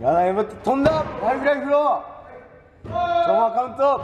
やだ、頑張って飛んだライフライフローそのままカウント。